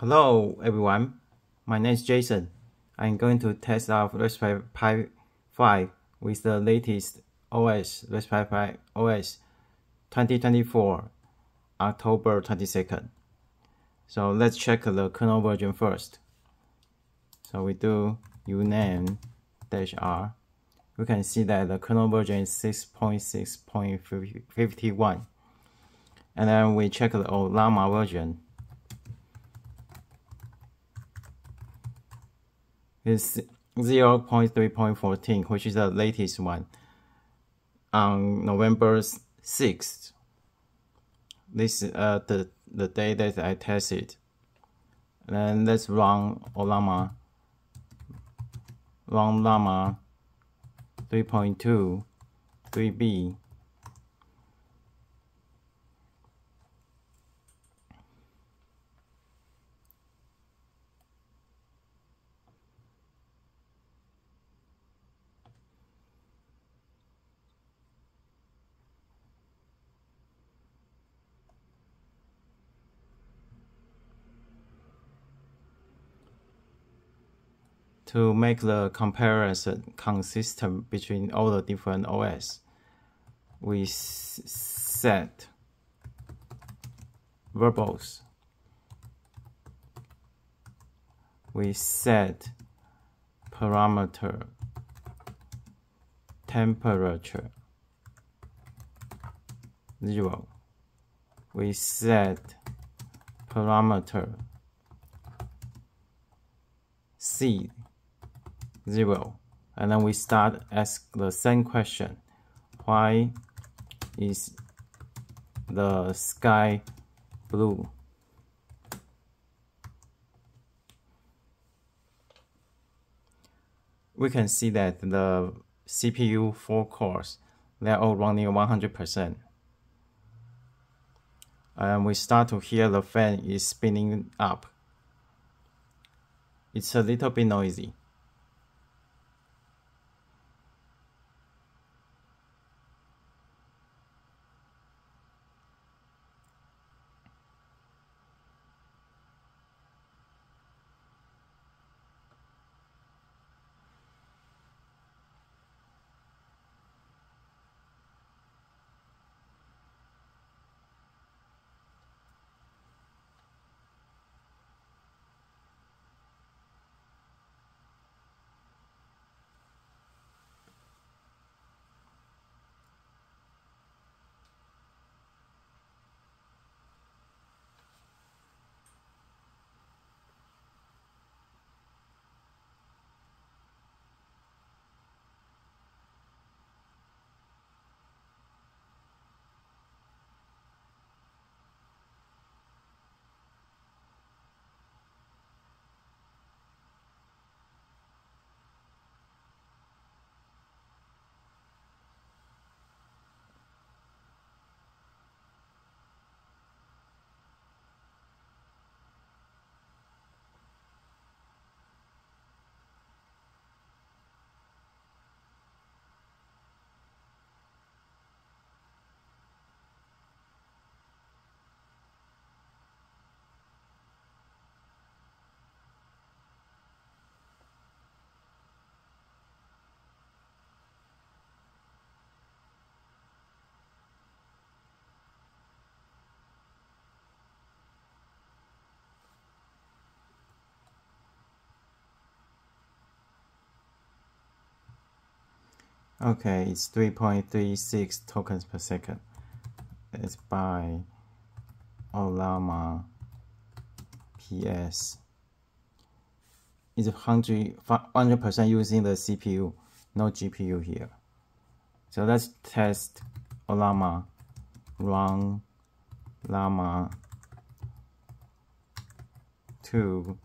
Hello everyone, my name is Jason. I'm going to test out Raspberry Pi 5 with the latest OS Raspberry Pi OS 2024 October 22nd. So let's check the kernel version first. So we do uname dash r. We can see that the kernel version is 6.6.51. And then we check the Ollama version is 0.3.14, which is the latest one on November 6th. This is uh, the, the day that I tested. And let's run Ollama, run Llama 3.2, 3B. To make the comparison consistent between all the different OS, we set verbose. We set parameter temperature zero. We set parameter seed 0. And then we start ask the same question. Why is the sky blue? We can see that the CPU 4 cores, they're all running 100%. And we start to hear the fan is spinning up. It's a little bit noisy. Okay, it's 3.36 tokens per second. It's by Ollama PS. It's 100 percent using the CPU, no GPU here. So let's test Ollama run Llama 2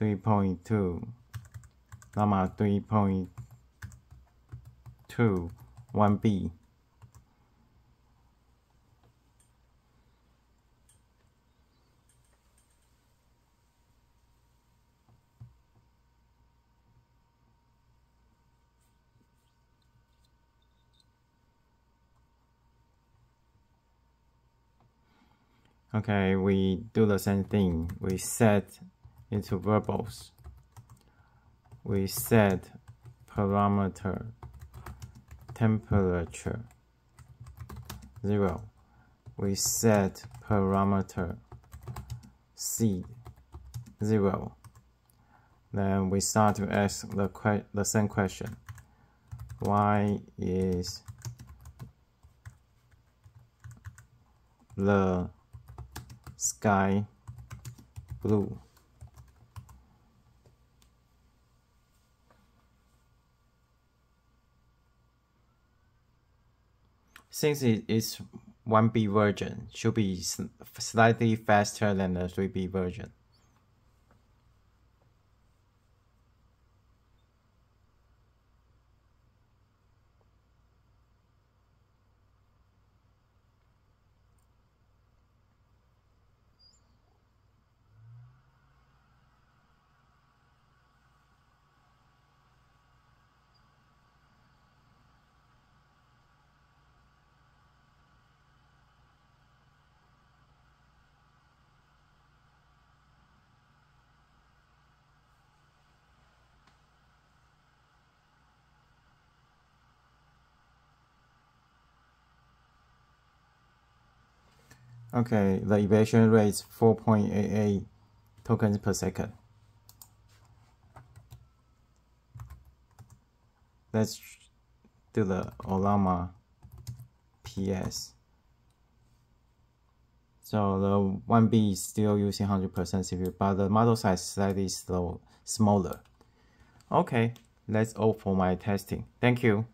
3.2 Llama 3.2 2, 1b. Okay, we do the same thing. We set into verbose. We set parameter temperature 0. We set parameter seed 0. Then we start to ask the, que the same question. Why is the sky blue? Since it is 1B version, should be slightly faster than the 3B version. Okay, the eval rate is 4.88 tokens per second. Let's do the Ollama PS. So the 1B is still using 100% CPU, but the model size is slightly slow, smaller. Okay, that's all for my testing. Thank you.